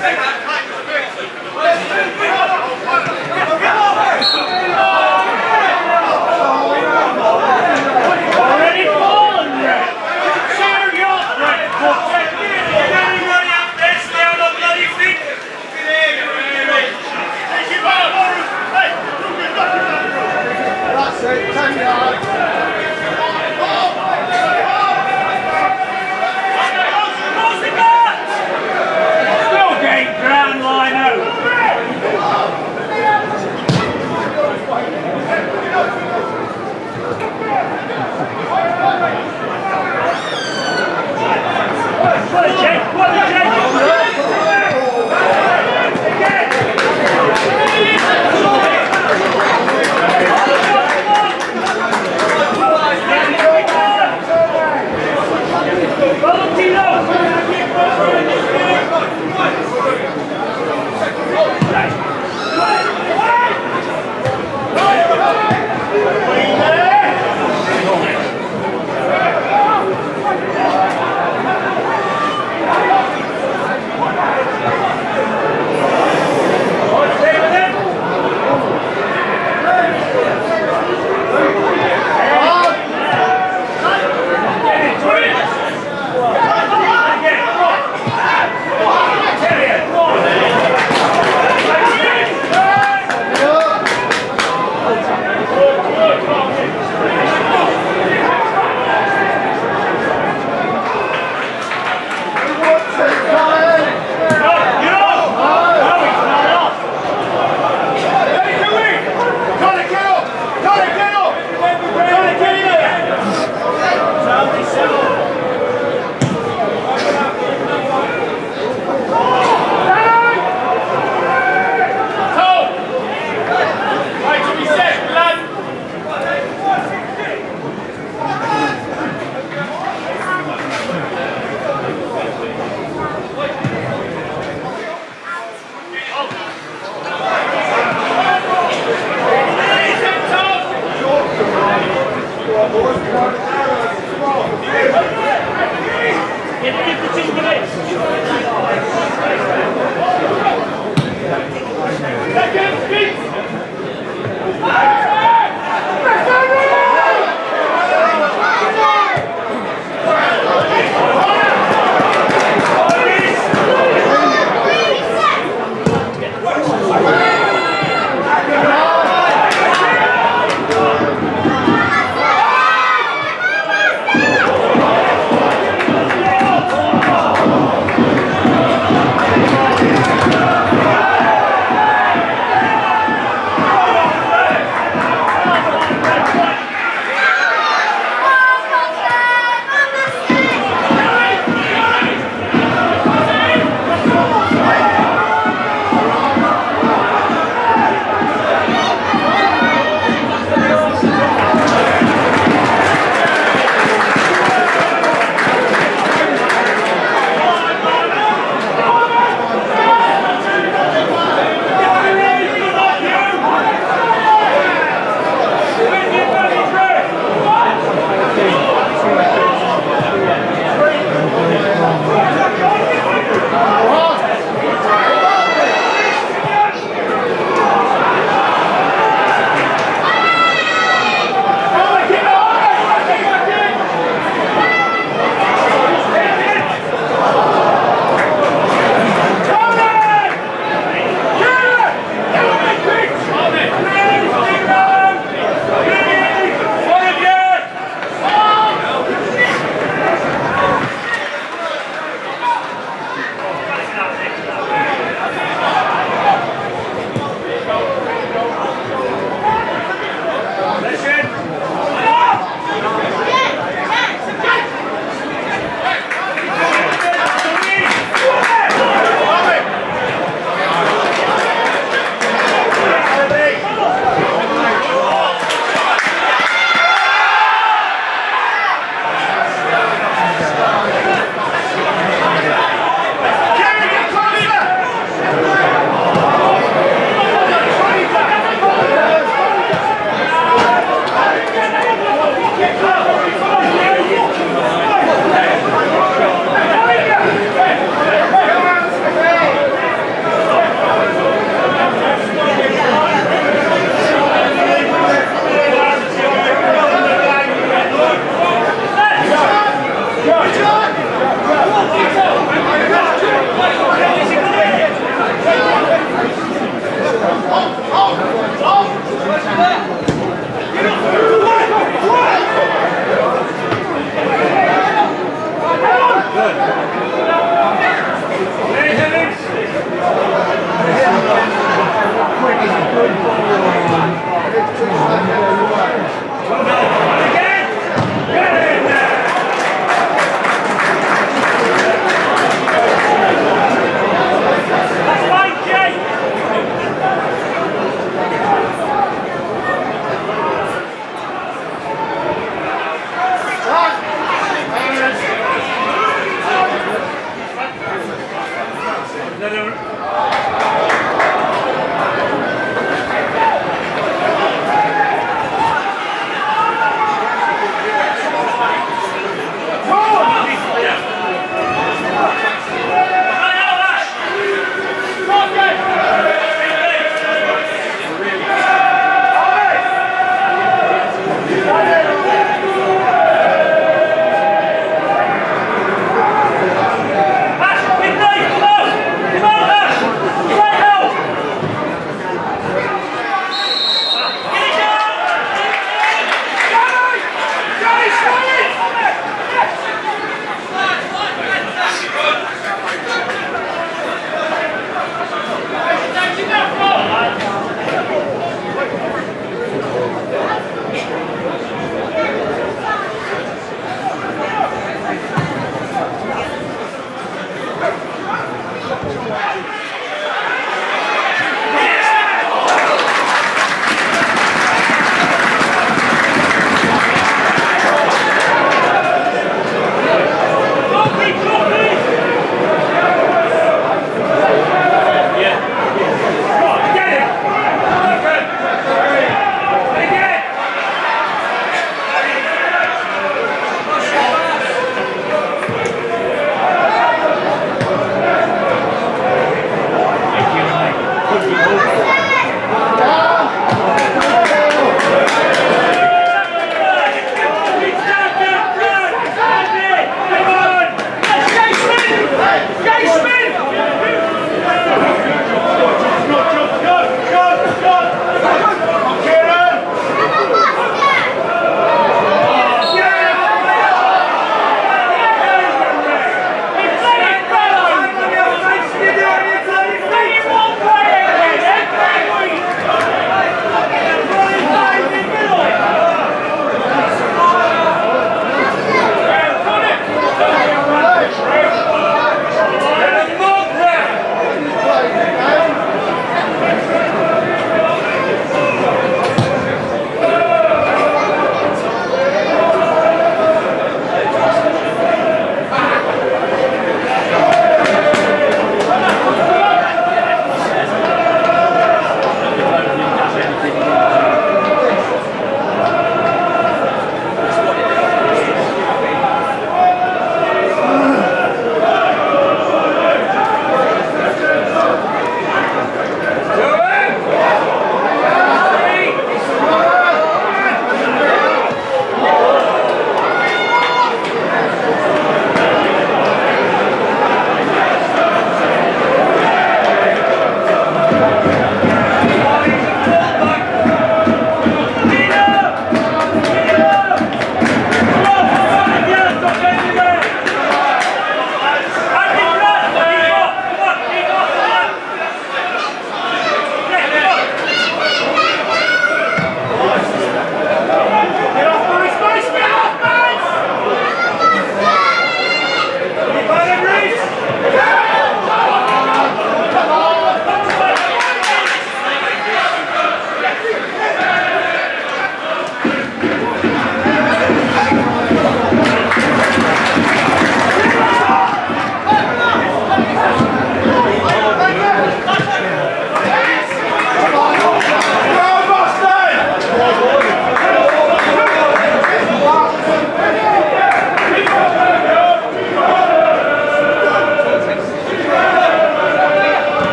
Let's make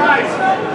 mais.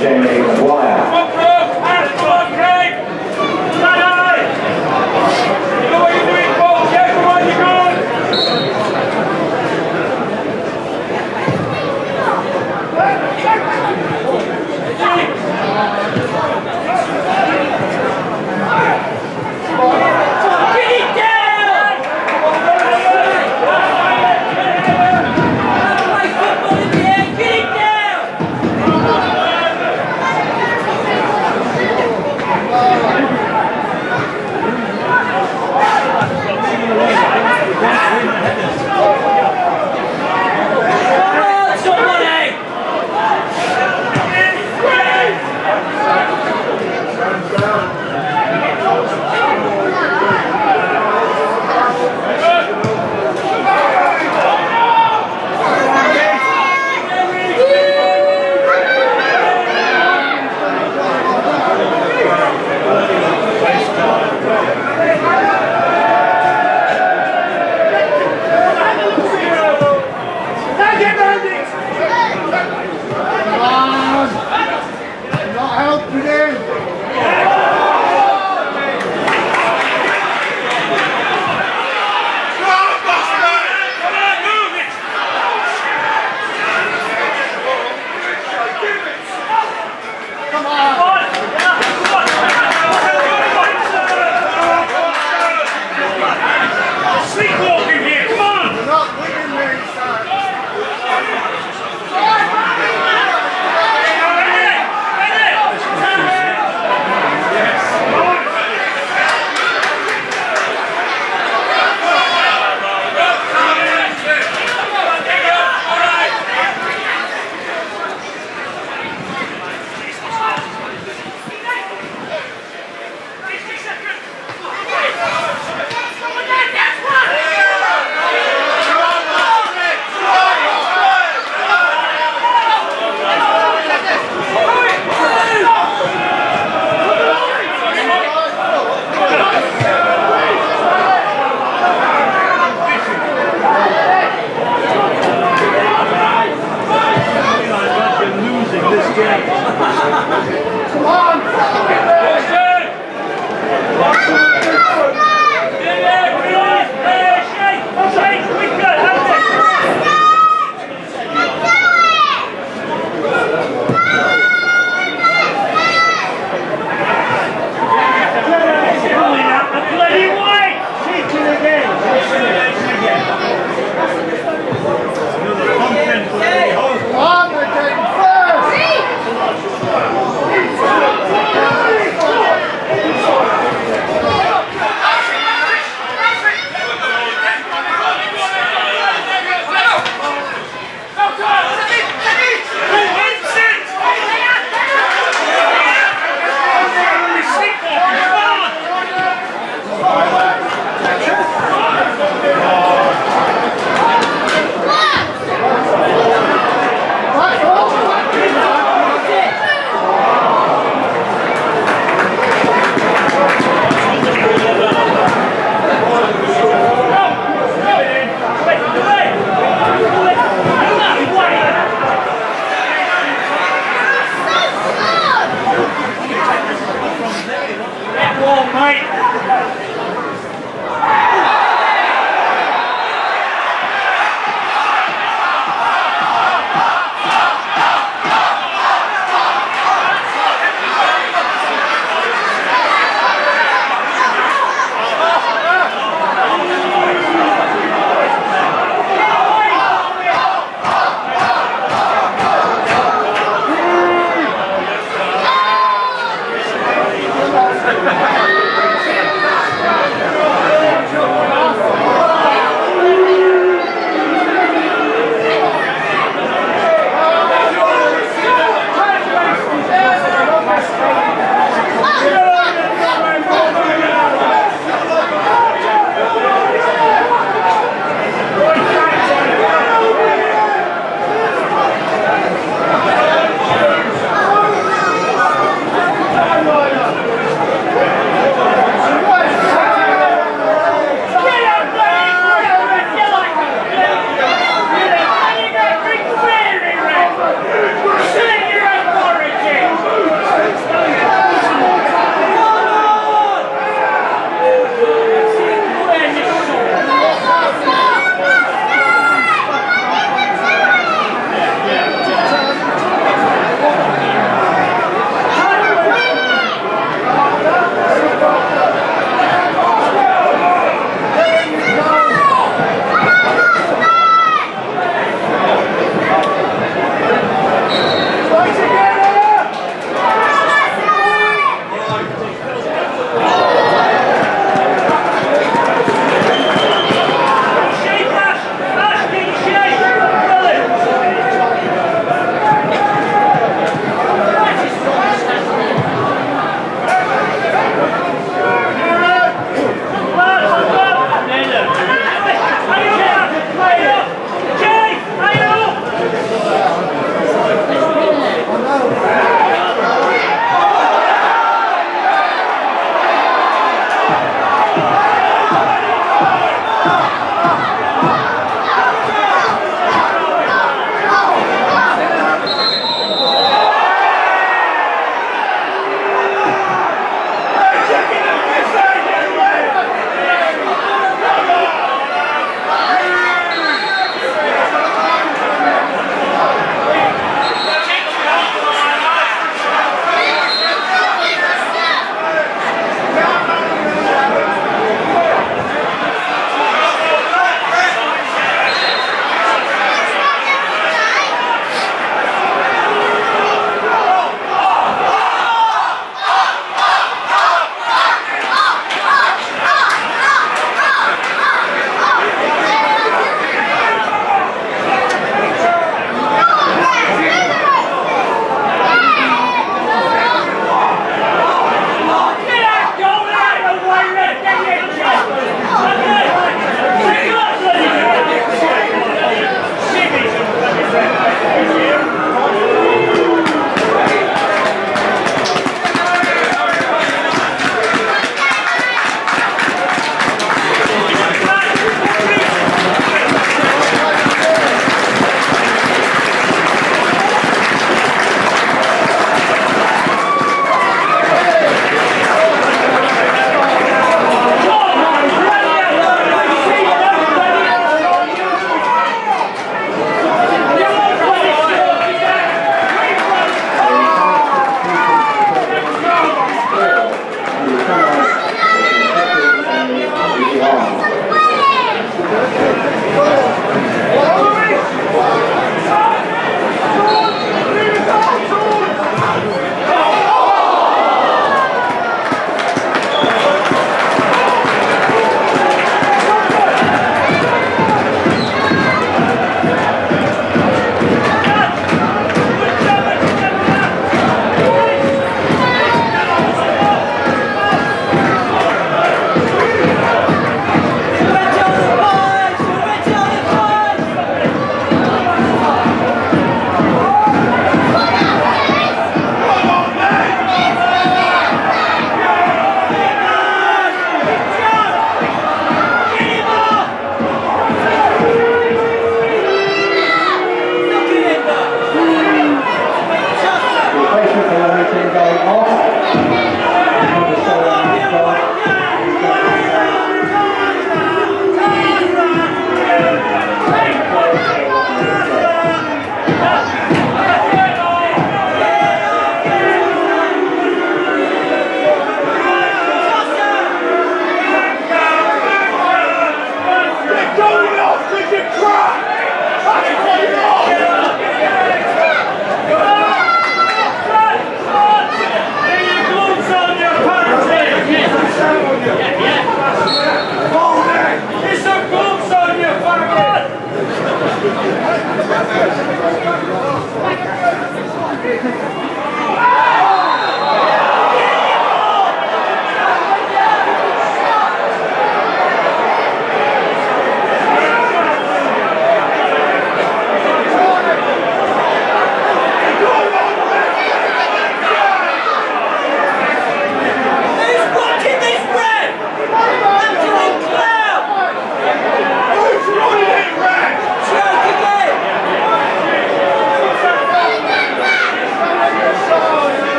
Jamie